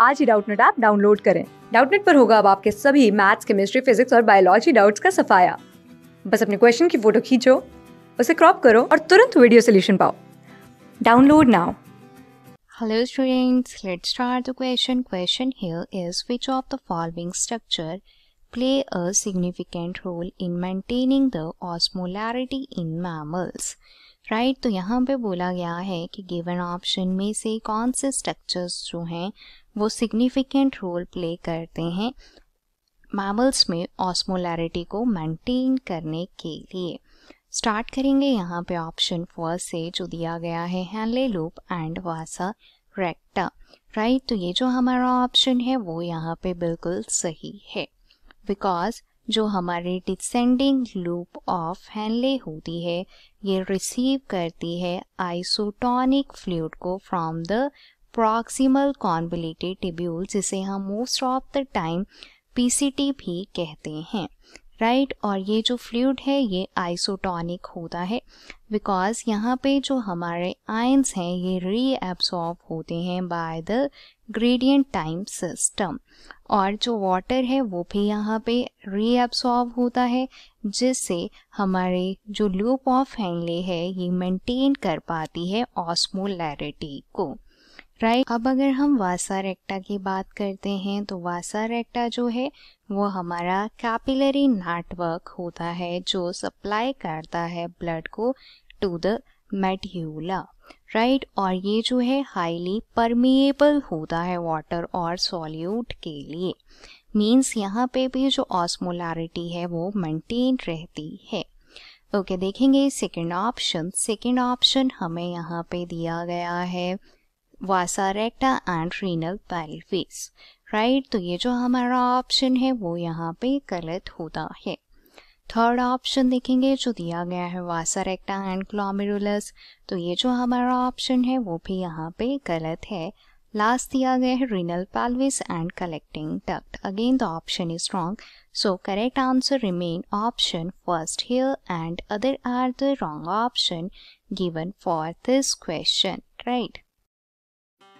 आज ही Doubtnut app download करें डाउटनेट पर होगा अब आपके सभी मैथ्स केमिस्ट्री फिजिक्स और बायोलॉजी डाउट्स का सफाया बस अपने क्वेश्चन की फ़ोटो खींचो उसे क्रॉप करो और तुरंत वीडियो सोल्यूशन पाओ download now Hello students, let's start the question. Question here is which of the following structure play a significant role in maintaining the osmolarity in mammals? Right right, तो यहाँ पे बोला गया है कि गिवन ऑप्शन में से कौन से स्ट्रक्चर्स जो हैं वो सिग्निफिकेंट रोल प्ले करते हैं मैमल्स में ऑस्मोलैरिटी को मेंटेन करने के लिए। स्टार्ट करेंगे यहाँ पे ऑप्शन फ़र्स्ट से जो दिया गया है Henle loop and vasa recta right तो ये जो हमारा ऑप्शन है वो यहाँ पे बिल्कुल सही है। बिकॉज़ जो हमारे डिसेंडिंग लूप ऑफ़ हैनले होती है, ये रिसीव करती है आइसोटोनिक फ्लूड को from the proximal convoluted tubule जिसे हम most of the time PCT भी कहते हैं। राइट? और ये जो फ्लूड है, ये आइसोटॉनिक होता है। बिकॉज़ यहाँ पे जो हमारे आयंस हैं, ये रीएब्सॉर्ब होते हैं by the gradient time system और जो वाटर है, वो भी यहाँ पे रीएब्सॉर्ब होता है, जिससे हमारे जो लूप ऑफ़ हैंगले है, ये मेंटेन कर पाती है ऑस्मोलैरिटी को। Right right. अब अगर हम वासा रेक्टा की बात करते हैं तो वासा रेक्टा जो है वो हमारा कैपिलरी नेटवर्क होता है जो सप्लाई करता है ब्लड को टू द मेड्यूला राइट और ये जो है हाईली परमिएबल होता है वाटर और सॉल्यूट के लिए. मींस यहाँ पे भी जो ऑस्मोलारिटी है वो मेंटेन रहती है. ओके okay, देखेंगे सेकेंड ऑप्शन सेकेंड ऑप्शन हमें यहाँ पे दिया गया है vasa recta and renal pelvis right तो ये जो हमारा ऑप्शन है, वो यहाँ पे गलत होता है। थर्ड ऑप्शन देखेंगे, जो दिया गया है वासा रेक्टा एंड क्लोमेरुलस तो ये जो हमारा ऑप्शन है, वो भी यहाँ पे गलत है। लास्ट दिया गया है renal pelvis and collecting duct again the option is wrong so correct answer remain option first here and other are the wrong option given for this question right